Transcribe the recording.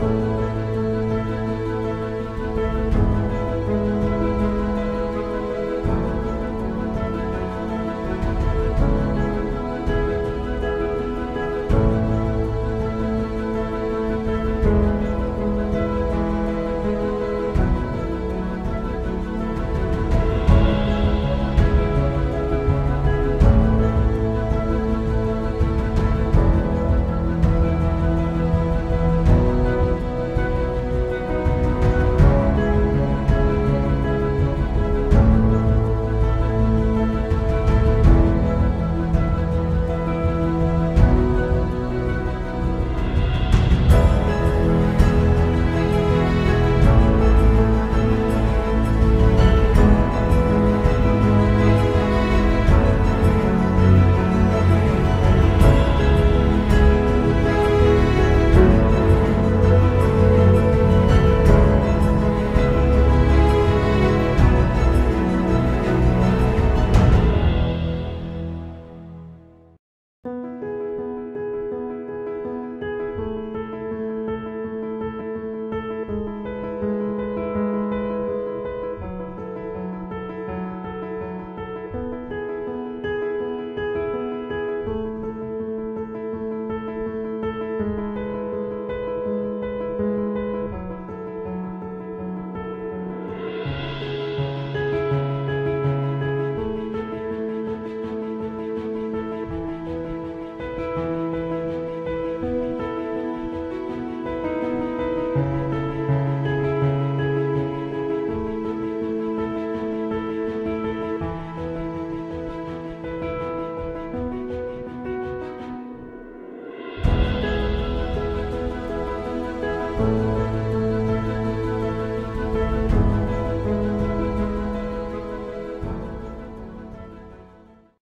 Bye.